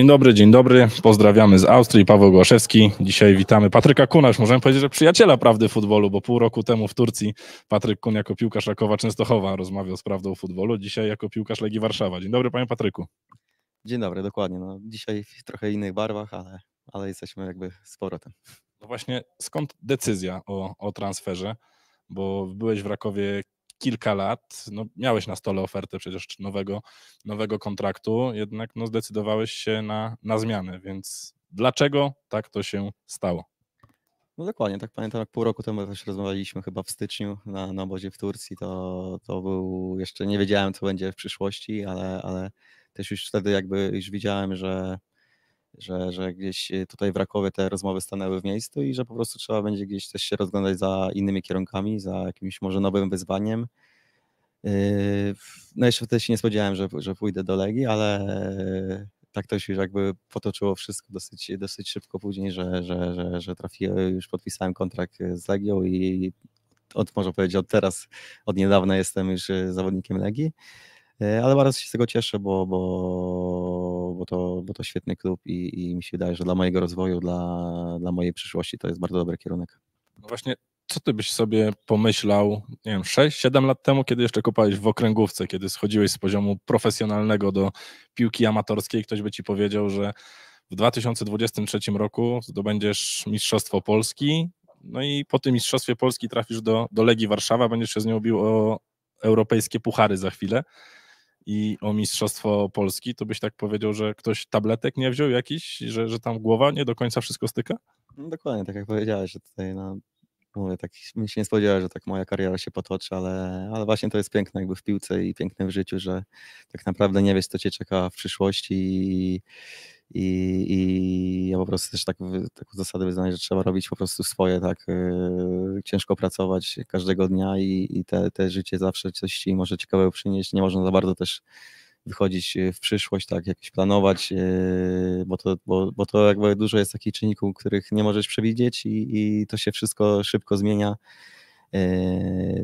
Dzień dobry, dzień dobry. Pozdrawiamy z Austrii. Paweł Głaszewski. Dzisiaj witamy Patryka Kuna, już możemy powiedzieć, że przyjaciela prawdy futbolu, bo pół roku temu w Turcji Patryk Kun jako piłkarz Rakowa Częstochowa rozmawiał z prawdą futbolu, dzisiaj jako piłkarz Legii Warszawa. Dzień dobry panie Patryku. Dzień dobry, dokładnie. No, dzisiaj w trochę innych barwach, ale, ale jesteśmy jakby z powrotem. No właśnie, skąd decyzja o, o transferze? Bo byłeś w Rakowie kilka lat, no, miałeś na stole ofertę przecież nowego, nowego kontraktu, jednak no, zdecydowałeś się na, na zmianę, więc dlaczego tak to się stało? No dokładnie, tak pamiętam, jak pół roku temu też rozmawialiśmy chyba w styczniu na, na obozie w Turcji, to, to był, jeszcze nie wiedziałem co będzie w przyszłości, ale, ale też już wtedy jakby już widziałem, że że, że gdzieś tutaj w Rakowie te rozmowy stanęły w miejscu i że po prostu trzeba będzie gdzieś też się rozglądać za innymi kierunkami, za jakimś może nowym wyzwaniem. Yy, no jeszcze wtedy się nie spodziewałem, że, że pójdę do Legii, ale tak to się już jakby potoczyło wszystko dosyć, dosyć szybko później, że, że, że, że trafiłem, już podpisałem kontrakt z Legią i od, można powiedzieć od teraz, od niedawna jestem już zawodnikiem Legii. E, ale bardzo się z tego cieszę, bo, bo, bo, to, bo to świetny klub i, i mi się wydaje, że dla mojego rozwoju, dla, dla mojej przyszłości to jest bardzo dobry kierunek. No właśnie, co ty byś sobie pomyślał, nie wiem, 6-7 lat temu, kiedy jeszcze kopałeś w okręgówce, kiedy schodziłeś z poziomu profesjonalnego do piłki amatorskiej, ktoś by ci powiedział, że w 2023 roku zdobędziesz Mistrzostwo Polski, no i po tym Mistrzostwie Polski trafisz do, do Legii Warszawa, będziesz się z nią bił o europejskie puchary za chwilę i o Mistrzostwo Polski, to byś tak powiedział, że ktoś tabletek nie wziął jakiś, że, że tam głowa nie do końca wszystko styka? No dokładnie, tak jak powiedziałeś, że tutaj no, mówię, tak się nie spodziewałem, że tak moja kariera się potoczy, ale, ale właśnie to jest piękne jakby w piłce i piękne w życiu, że tak naprawdę nie wiesz, co cię czeka w przyszłości i, i, i ja po prostu też tak, taką zasadę wyznaję, że trzeba robić po prostu swoje, tak, yy, ciężko pracować każdego dnia i, i te, te życie zawsze coś ci może ciekawego przynieść, nie można za bardzo też wychodzić w przyszłość, tak, jakieś planować, yy, bo to, bo, bo to jakby dużo jest takich czynników, których nie możesz przewidzieć i, i to się wszystko szybko zmienia.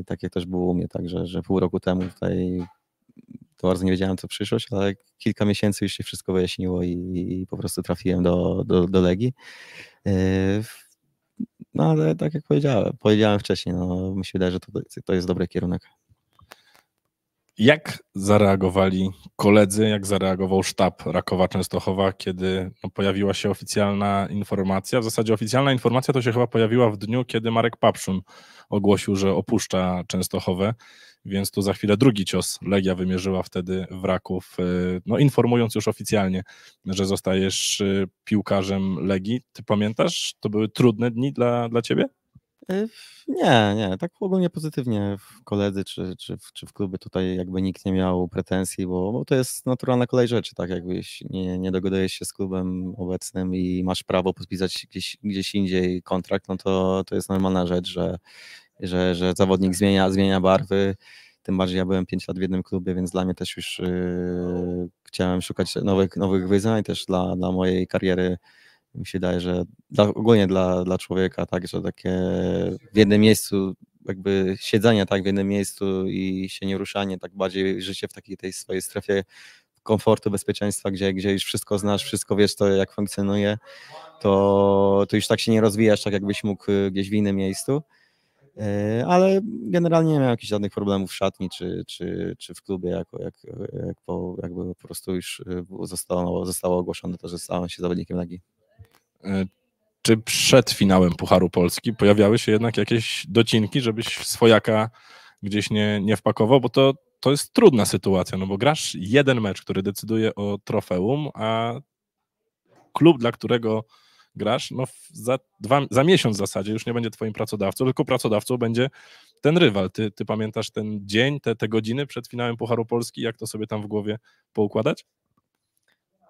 Tak jak też było u mnie, tak, że, że pół roku temu tutaj to bardzo nie wiedziałem, co przyszłość, ale kilka miesięcy już się wszystko wyjaśniło i, i po prostu trafiłem do, do, do Legii. Yy, no ale tak jak powiedziałem, powiedziałem wcześniej, no, mi się wydaje, że to, to jest dobry kierunek. Jak zareagowali koledzy, jak zareagował sztab Rakowa Częstochowa, kiedy no, pojawiła się oficjalna informacja? W zasadzie oficjalna informacja to się chyba pojawiła w dniu, kiedy Marek Papszun ogłosił, że opuszcza Częstochowę, więc tu za chwilę drugi cios Legia wymierzyła wtedy w Raków, y, no informując już oficjalnie, że zostajesz y, piłkarzem Legii. Ty pamiętasz, to były trudne dni dla, dla ciebie? Y, nie, nie, tak ogólnie pozytywnie w koledzy czy, czy, w, czy w klubie tutaj jakby nikt nie miał pretensji, bo, bo to jest naturalna kolej rzeczy, tak jakbyś nie, nie dogadujesz się z klubem obecnym i masz prawo podpisać gdzieś, gdzieś indziej kontrakt, no to, to jest normalna rzecz, że, że, że zawodnik zmienia, zmienia barwy, tym bardziej ja byłem 5 lat w jednym klubie, więc dla mnie też już yy, chciałem szukać nowych, nowych wyzwań też dla, dla mojej kariery mi się wydaje, że dla, ogólnie dla, dla człowieka, tak, że takie w jednym miejscu jakby siedzenie tak w jednym miejscu i się nie ruszanie, tak bardziej życie w takiej tej swojej strefie komfortu, bezpieczeństwa, gdzie, gdzie już wszystko znasz, wszystko wiesz, to jak funkcjonuje, to, to już tak się nie rozwijasz, tak jakbyś mógł gdzieś w innym miejscu. E, ale generalnie nie miałem jakichś żadnych problemów w szatni czy, czy, czy w klubie, jako, jak, jak po, jakby po prostu już zostało, zostało ogłoszone to, że stałem się zawodnikiem Legii. E, czy przed finałem Pucharu Polski pojawiały się jednak jakieś docinki, żebyś swojaka gdzieś nie, nie wpakował, bo to, to jest trudna sytuacja, no bo grasz jeden mecz, który decyduje o trofeum, a klub, dla którego grasz, no za, dwa, za miesiąc w zasadzie już nie będzie twoim pracodawcą, tylko pracodawcą będzie ten rywal. Ty, ty pamiętasz ten dzień, te, te godziny przed finałem Pucharu Polski, jak to sobie tam w głowie poukładać?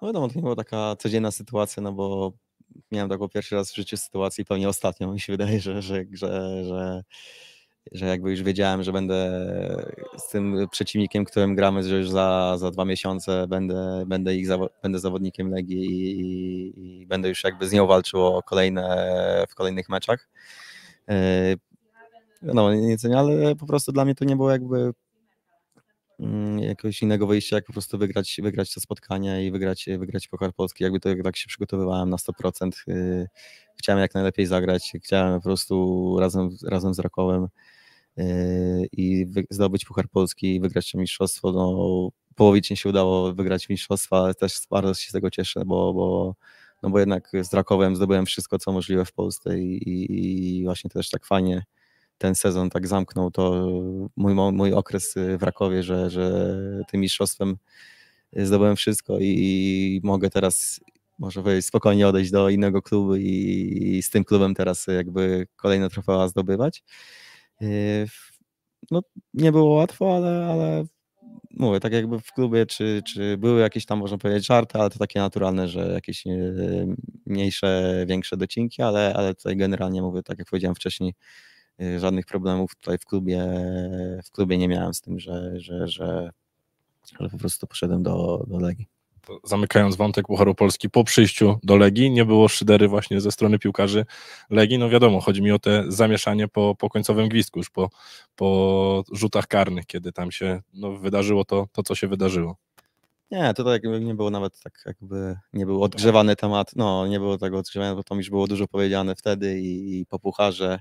No wiadomo, to nie była taka codzienna sytuacja, no bo miałem taką pierwszy raz w życiu sytuację, pewnie ostatnią, mi się wydaje, że, że, że, że, że jakby już wiedziałem, że będę z tym przeciwnikiem, którym gramy, że już za, za dwa miesiące będę, będę ich będę zawodnikiem Legii i, i, i będę już jakby z nią walczył o kolejne, w kolejnych meczach. No, nic, ale po prostu dla mnie to nie było jakby mm, jakiegoś innego wyjścia, jak po prostu wygrać, wygrać to spotkanie i wygrać, wygrać Puchar Polski. Jakby to tak się przygotowywałem na 100%. Y, chciałem jak najlepiej zagrać, chciałem po prostu razem, razem z Rakowem y, i zdobyć Puchar Polski i wygrać to mistrzostwo. No, połowicznie się udało wygrać mistrzostwa, ale też bardzo się z tego cieszę, bo, bo, no bo jednak z Rakowem zdobyłem wszystko, co możliwe w Polsce i, i, i właśnie też tak fajnie ten sezon tak zamknął to mój, mój okres w Rakowie, że, że tym mistrzostwem zdobyłem wszystko i mogę teraz, może powiedzieć, spokojnie odejść do innego klubu i, i z tym klubem teraz jakby kolejne trofea zdobywać. No, nie było łatwo, ale, ale mówię, tak jakby w klubie, czy, czy były jakieś tam, można powiedzieć, żarty, ale to takie naturalne, że jakieś e, mniejsze, większe docinki, ale, ale tutaj generalnie mówię, tak jak powiedziałem wcześniej, e, żadnych problemów tutaj w klubie, w klubie nie miałem z tym, że, że, że, że po prostu poszedłem do, do Legii zamykając wątek Pucharu Polski, po przyjściu do Legii nie było szydery właśnie ze strony piłkarzy Legii. No wiadomo, chodzi mi o te zamieszanie po, po końcowym gwizdku, już po, po rzutach karnych, kiedy tam się no, wydarzyło to, to, co się wydarzyło. Nie, tutaj jakby nie było nawet tak jakby, nie był odgrzewany temat, no nie było tego odgrzewania, bo tam już było dużo powiedziane wtedy i, i po pucharze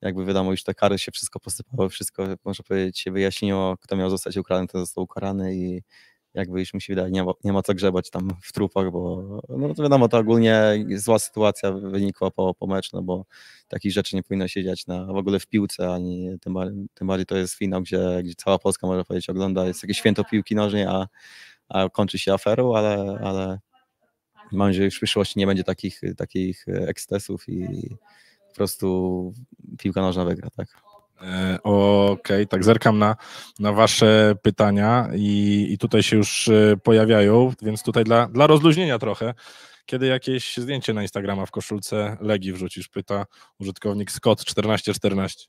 jakby wiadomo, już te kary się wszystko posypały, wszystko można powiedzieć się wyjaśniło, kto miał zostać ukarany, to został ukarany i jakby już mi się wydaje, nie ma, nie ma co grzebać tam w trupach, bo no to wiadomo, to ogólnie zła sytuacja wynikła po, po no bo takich rzeczy nie powinno się dziać na, w ogóle w piłce, ani tym bardziej, tym bardziej to jest finał, gdzie, gdzie cała Polska, można powiedzieć, ogląda, jest jakieś święto piłki nożnej, a, a kończy się aferą, ale, ale mam nadzieję, że w przyszłości nie będzie takich, takich ekscesów i po prostu piłka nożna wygra, tak. E, okej, okay, tak zerkam na, na Wasze pytania i, i tutaj się już e, pojawiają, więc tutaj dla, dla rozluźnienia trochę, kiedy jakieś zdjęcie na Instagrama w koszulce Legii wrzucisz, pyta użytkownik Scott1414.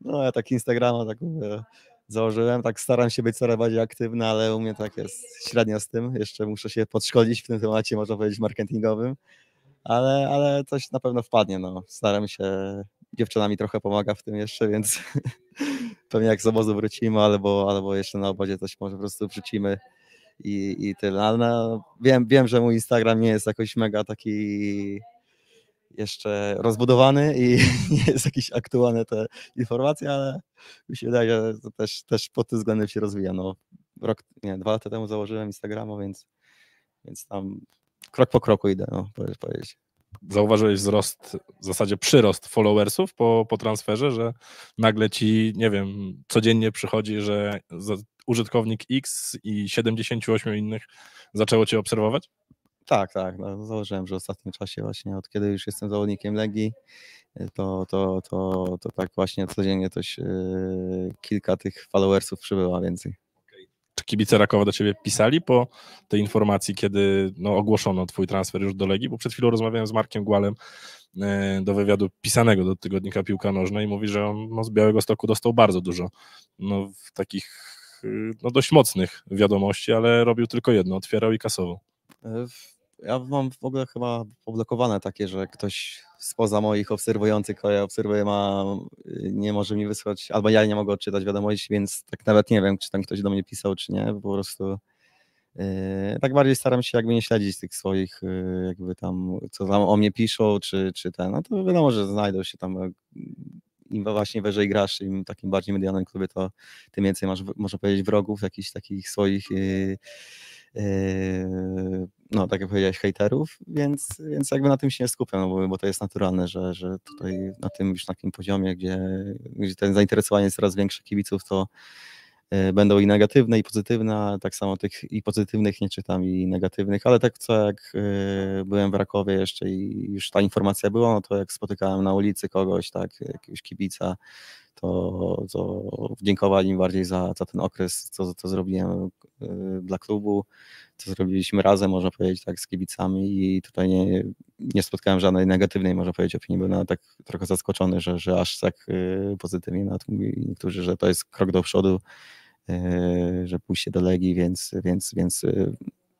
No ja tak Instagrama tak mówię, założyłem, tak staram się być coraz bardziej aktywny, ale u mnie tak jest średnio z tym, jeszcze muszę się podszkolić w tym temacie, można powiedzieć marketingowym, ale, ale coś na pewno wpadnie, no. Staram się dziewczyna mi trochę pomaga w tym jeszcze, więc pewnie jak z obozu wrócimy, albo, albo jeszcze na obozie coś może po prostu wrzucimy i, i tyle. Ale no, wiem, wiem, że mój Instagram nie jest jakoś mega taki jeszcze rozbudowany i nie jest jakiś aktualny te informacje, ale mi się wydaje, że to też, też pod tym względem się rozwija. No, rok, nie, dwa lata temu założyłem Instagrama, więc, więc tam krok po kroku idę, no, powiedzieć zauważyłeś wzrost, w zasadzie przyrost followersów po, po transferze, że nagle ci, nie wiem, codziennie przychodzi, że użytkownik X i 78 innych zaczęło cię obserwować? Tak, tak. No, że w ostatnim czasie właśnie, od kiedy już jestem zawodnikiem Legii, to, to, to, to tak właśnie codziennie coś yy, kilka tych followersów przybywa więcej. Kibice Rakowa do ciebie pisali po tej informacji, kiedy no, ogłoszono twój transfer już do Legii? Bo przed chwilą rozmawiałem z Markiem Głalem e, do wywiadu pisanego do tygodnika Piłka Nożna i mówi, że on no, z Białego Stoku dostał bardzo dużo no, takich y, no, dość mocnych wiadomości, ale robił tylko jedno, otwierał i kasował. E, ja mam w ogóle chyba poblokowane takie, że ktoś spoza moich obserwujących, kogo ja obserwuję, ma, nie może mi wysłać, albo ja nie mogę odczytać wiadomości, więc tak nawet nie wiem, czy tam ktoś do mnie pisał, czy nie, po prostu yy, tak bardziej staram się jakby nie śledzić tych swoich, yy, jakby tam, co tam o mnie piszą, czy, czy ten, no to wiadomo, że znajdą się tam im właśnie wyżej grasz, im takim bardziej medialnym klubie, to tym więcej masz, można powiedzieć, wrogów, jakichś takich swoich Yy, no tak jak powiedziałeś, hejterów, więc, więc jakby na tym się nie skupiam, no bo, bo to jest naturalne, że, że tutaj na tym już na takim poziomie, gdzie, gdzie ten zainteresowanie jest coraz większe kibiców, to yy, będą i negatywne, i pozytywne, tak samo tych i pozytywnych nie czytam, i negatywnych, ale tak co jak yy, byłem w Rakowie jeszcze i już ta informacja była, no to jak spotykałem na ulicy kogoś, tak, jakiegoś kibica, to, to mi bardziej za, za ten okres, co, co zrobiłem y, dla klubu, co zrobiliśmy razem, można powiedzieć, tak, z kibicami i tutaj nie, nie spotkałem żadnej negatywnej, można powiedzieć, opinii. Byłem nawet tak trochę zaskoczony, że, że aż tak y, pozytywnie na to mówili niektórzy, że to jest krok do przodu, y, że pójście do Legii, więc, więc, więc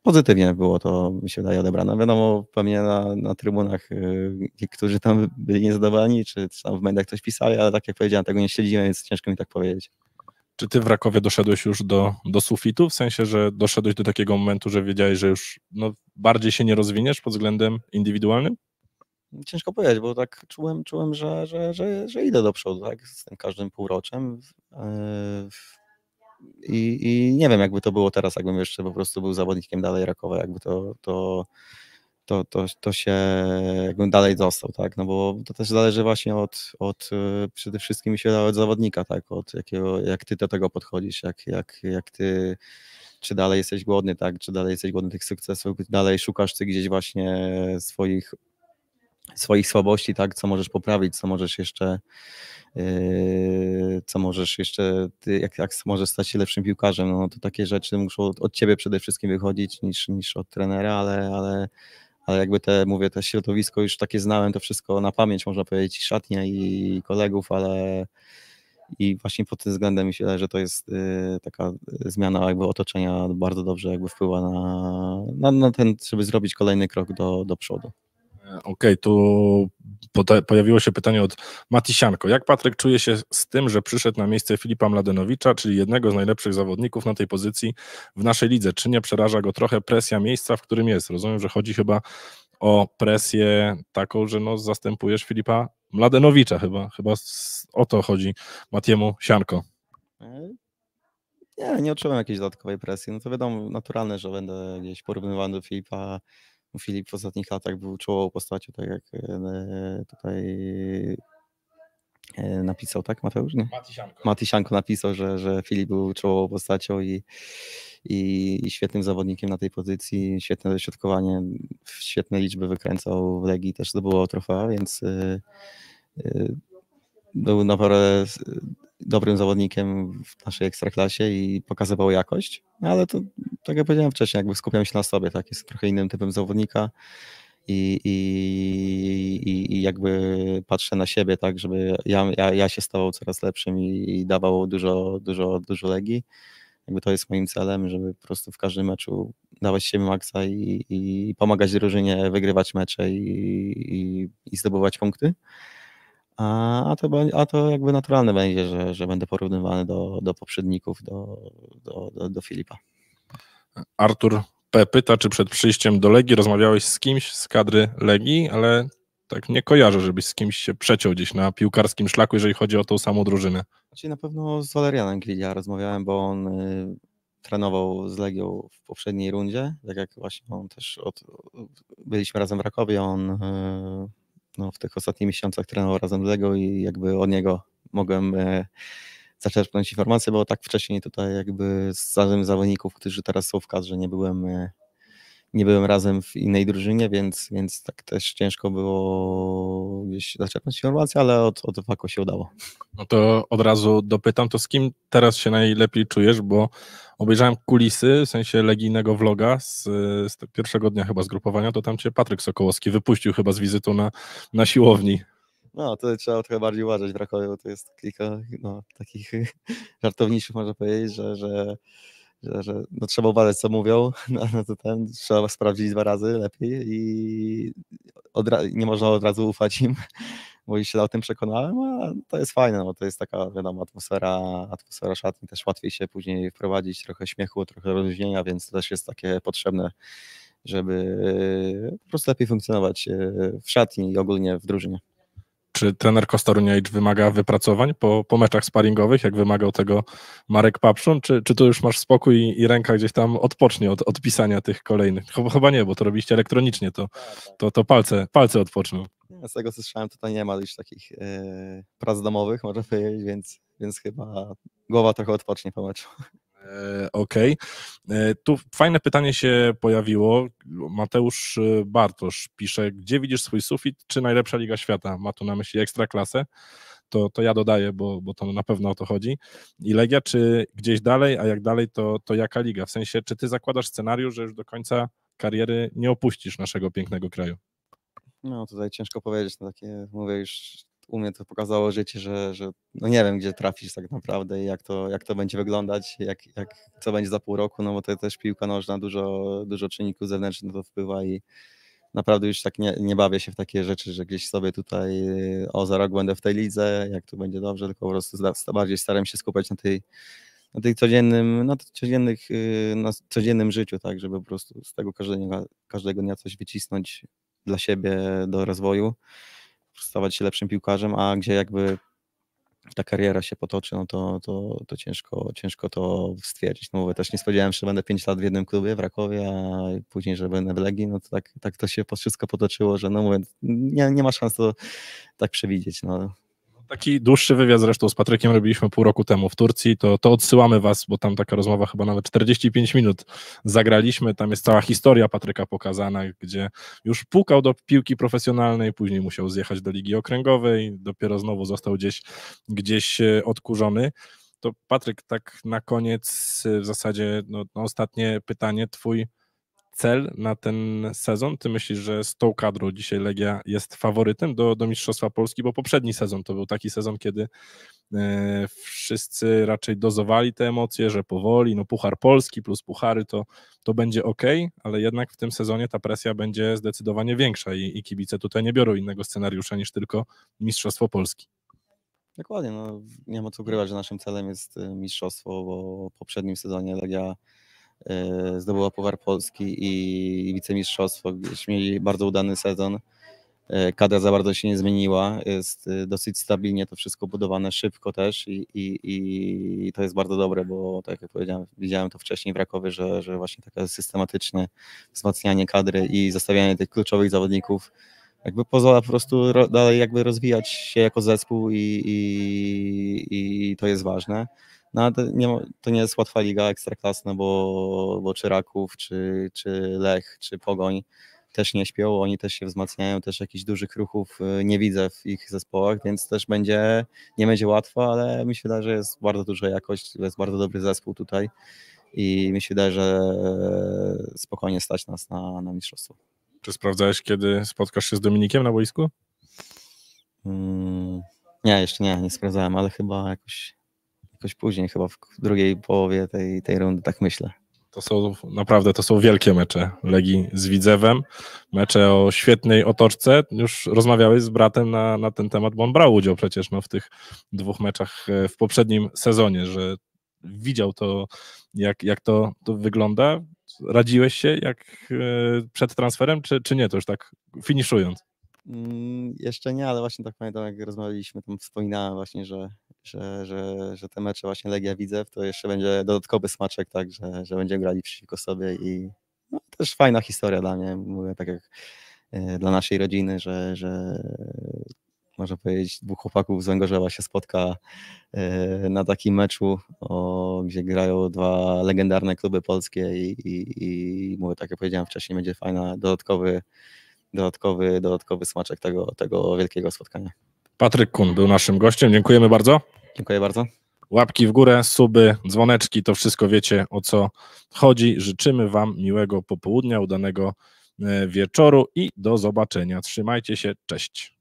pozytywnie było to, mi się wydaje, odebrane. Wiadomo, pewnie na, na trybunach y, którzy tam byli niezadowoleni, czy, czy tam w mediach coś pisali, ale tak jak powiedziałem, tego nie śledziłem, więc ciężko mi tak powiedzieć. Czy ty w Rakowie doszedłeś już do, do sufitu, w sensie, że doszedłeś do takiego momentu, że wiedziałeś, że już no, bardziej się nie rozwiniesz pod względem indywidualnym? Ciężko powiedzieć, bo tak czułem, czułem że, że, że, że idę do przodu, tak, z tym każdym półroczem. I, I nie wiem, jakby to było teraz, jakbym jeszcze po prostu był zawodnikiem dalej Rakowa, jakby to, to, to, to, to się jakbym dalej został, tak, no bo to też zależy właśnie od, od przede wszystkim myślę od zawodnika, tak, od jakiego, jak ty do tego podchodzisz, jak, jak, jak ty, czy dalej jesteś głodny, tak, czy dalej jesteś głodny tych sukcesów, dalej szukasz ty gdzieś właśnie swoich swoich słabości, tak, co możesz poprawić, co możesz jeszcze, yy, co możesz jeszcze, ty, jak, jak możesz stać się lepszym piłkarzem, no to takie rzeczy muszą od, od ciebie przede wszystkim wychodzić niż, niż od trenera, ale, ale, ale jakby te, mówię, te środowisko już takie znałem, to wszystko na pamięć, można powiedzieć, szatnia i kolegów, ale i właśnie pod tym względem myślę, że to jest y, taka zmiana jakby otoczenia bardzo dobrze jakby wpływa na, na, na ten, żeby zrobić kolejny krok do, do przodu. Okej, okay, tu pojawiło się pytanie od Matisianko. Jak Patryk czuje się z tym, że przyszedł na miejsce Filipa Mladenowicza, czyli jednego z najlepszych zawodników na tej pozycji w naszej lidze? Czy nie przeraża go trochę presja miejsca, w którym jest? Rozumiem, że chodzi chyba o presję taką, że no, zastępujesz Filipa Mladenowicza chyba. Chyba o to chodzi Matiemu Sianko. Nie, nie odczuwam jakiejś dodatkowej presji. No to wiadomo, naturalne, że będę gdzieś porównywany do Filipa Filip w ostatnich latach był czołową postacią, tak jak e, tutaj e, napisał, tak Mateusz? Nie? Matisianko. Matisianko napisał, że, że Filip był czołową postacią i, i, i, świetnym zawodnikiem na tej pozycji, świetne dośrodkowanie, świetne liczby wykręcał w Legii, też zdobyło trofea, więc y, y, był naprawdę dobrym zawodnikiem w naszej ekstraklasie i pokazywał jakość, ale to, tak jak powiedziałem wcześniej, jakby skupiam się na sobie, tak, jest trochę innym typem zawodnika i, i, i, jakby patrzę na siebie, tak, żeby ja, ja, ja się stawał coraz lepszym i, i dawał dużo, dużo, dużo legii. Jakby to jest moim celem, żeby po prostu w każdym meczu dawać siebie maksa i, i pomagać drużynie wygrywać mecze i, i, i zdobywać punkty. A, a, to, a to jakby naturalne będzie, że, że będę porównywany do, do poprzedników, do, do, do, do Filipa. Artur P. pyta, czy przed przyjściem do Legii rozmawiałeś z kimś z kadry Legii, ale tak nie kojarzę, żebyś z kimś się przeciął gdzieś na piłkarskim szlaku, jeżeli chodzi o tą samą drużynę. Czyli na pewno z Walerianem Gwilia rozmawiałem, bo on y, trenował z Legią w poprzedniej rundzie, tak jak właśnie on też od, byliśmy razem w Rakowie, on y, no, w tych ostatnich miesiącach trenował razem z Lego i jakby od niego mogłem e, zaczerpnąć informacje, bo tak wcześniej tutaj jakby z razem zawodników, którzy teraz są w kadrze, nie byłem e, nie byłem razem w innej drużynie, więc, więc tak też ciężko było gdzieś zaczerpnąć informacje, ale od, od Wako się udało. No to od razu dopytam, to z kim teraz się najlepiej czujesz, bo obejrzałem kulisy, w sensie legijnego vloga z, z pierwszego dnia chyba zgrupowania, to tam cię Patryk Sokołowski wypuścił chyba z wizytą na, na siłowni. No, to trzeba trochę bardziej uważać w Rakowie, bo to jest kilka no, takich żartowniczych, można powiedzieć, że, że że, że no, trzeba uważać, co mówią, no, no to ten, trzeba sprawdzić dwa razy lepiej i nie można od razu ufać im, bo już się o tym przekonałem, a to jest fajne, no, bo to jest taka, wiadomo, atmosfera, atmosfera szatni, też łatwiej się później wprowadzić, trochę śmiechu, trochę rozluźnienia, więc to też jest takie potrzebne, żeby po prostu lepiej funkcjonować e, w szatni i ogólnie w drużynie. Czy trener Kostaruniajcz wymaga wypracowań po, po meczach sparingowych, jak wymagał tego Marek Papszun, czy, czy tu już masz spokój i, i ręka gdzieś tam odpocznie od, od pisania tych kolejnych? Chyba nie, bo to robiliście elektronicznie, to, to, to palce, palce odpoczną. Z tego co słyszałem, tutaj nie ma już takich e, prac domowych, można powiedzieć, więc, więc chyba głowa trochę odpocznie po meczu. E, okej. Okay. E, tu fajne pytanie się pojawiło. Mateusz e, Bartosz pisze, gdzie widzisz swój sufit, czy najlepsza liga świata? Ma tu na myśli ekstraklasę. To, to ja dodaję, bo, bo to na pewno o to chodzi. I Legia, czy gdzieś dalej, a jak dalej, to, to jaka liga? W sensie, czy ty zakładasz scenariusz, że już do końca kariery nie opuścisz naszego pięknego kraju? No tutaj ciężko powiedzieć, no takie mówię już u mnie to pokazało życie, że, że no nie wiem, gdzie trafisz tak naprawdę i jak to, jak to będzie wyglądać, jak, jak, co będzie za pół roku, no bo to też piłka nożna, dużo, dużo czynników zewnętrznych to wpływa i, naprawdę już tak nie, nie bawię się w takie rzeczy, że gdzieś sobie tutaj o za rok będę w tej lidze, jak tu będzie dobrze, tylko po prostu bardziej staram się skupiać na tej na tej codziennym, na codziennych, y, na codziennym życiu, tak, żeby po prostu z tego każdego, każdego dnia coś wycisnąć dla siebie do rozwoju, stawać się lepszym piłkarzem, a gdzie jakby ta kariera się potoczy, no to, to, to ciężko, ciężko to stwierdzić. No mówię, też nie spodziewałem się, że będę 5 lat w jednym klubie w Rakowie, a później, że będę w Legii, no to tak, tak to się wszystko potoczyło, że no mówię, nie, nie ma szans to tak przewidzieć. No. Taki dłuższy wywiad zresztą z Patrykiem robiliśmy pół roku temu w Turcji, to, to odsyłamy was, bo tam taka rozmowa chyba nawet 45 minut zagraliśmy, tam jest cała historia Patryka pokazana, gdzie już pukał do piłki profesjonalnej, później musiał zjechać do Ligi Okręgowej, dopiero znowu został gdzieś, gdzieś e, odkurzony. To Patryk, tak na koniec e, w zasadzie no, no ostatnie pytanie, twój cel na ten sezon? Ty myślisz, że z tą kadrą dzisiaj Legia jest faworytem do, do Mistrzostwa Polski, bo poprzedni sezon to był taki sezon, kiedy e, wszyscy raczej dozowali te emocje, że powoli, no Puchar Polski plus Puchary to, to będzie ok, ale jednak w tym sezonie ta presja będzie zdecydowanie większa i, i kibice tutaj nie biorą innego scenariusza niż tylko Mistrzostwo Polski. Dokładnie, no, nie ma co ukrywać, że naszym celem jest e, mistrzostwo, bo w poprzednim sezonie Legia zdobyła Puchar Polski i wicemistrzostwo, gdzieś mieli bardzo udany sezon. E, kadra za bardzo się nie zmieniła, jest e, dosyć stabilnie to wszystko budowane szybko też i, i, i to jest bardzo dobre, bo tak jak powiedziałem, widziałem to wcześniej w Rakowie, że, że właśnie takie systematyczne wzmacnianie kadry i zostawianie tych kluczowych zawodników jakby pozwala po prostu dalej jakby rozwijać się jako zespół i, i, i to jest ważne. No to nie, to nie jest łatwa liga ekstraklasna, bo, bo czy Raków, czy, czy Lech, czy Pogoń też nie śpią, oni też się wzmacniają, też jakichś dużych ruchów y, nie widzę w ich zespołach, więc też będzie, nie będzie łatwo, ale mi się wydaje, że jest bardzo duża jakość, jest bardzo dobry zespół tutaj i mi się wydaje, że spokojnie stać nas na, na mistrzostwo. Czy sprawdzałeś, kiedy spotkasz się z Dominikiem na boisku? Hmm, nie, jeszcze nie, nie sprawdzałem, ale chyba jakoś jakoś później, chyba w drugiej połowie tej, tej rundy, tak myślę. To są naprawdę to są wielkie mecze Legii z Widzewem, mecze o świetnej otoczce. Już rozmawiałeś z bratem na, na ten temat, bo on brał udział przecież no, w tych dwóch meczach e, w poprzednim sezonie, że widział to, jak, jak to, to wygląda. Radziłeś się jak e, przed transferem, czy, czy nie? To już tak finiszując. Mm, jeszcze nie, ale właśnie tak pamiętam, jak rozmawialiśmy, tam wspominałem właśnie, że, że, że, że te mecze właśnie Legia Widzew to jeszcze będzie dodatkowy smaczek, tak, że, że będziemy grali przeciwko sobie i no, też fajna historia dla mnie, mówię tak jak e, dla naszej rodziny, że, że można powiedzieć dwóch chłopaków z Węgorzewa się spotka e, na takim meczu, o, gdzie grają dwa legendarne kluby polskie i, i, i mówię, tak jak powiedziałem wcześniej, będzie fajna, dodatkowy dodatkowy, dodatkowy smaczek tego, tego wielkiego spotkania. Patryk Kun był naszym gościem. Dziękujemy bardzo. Dziękuję bardzo. Łapki w górę, suby, dzwoneczki, to wszystko wiecie o co chodzi. Życzymy Wam miłego popołudnia, udanego e, wieczoru i do zobaczenia. Trzymajcie się, cześć.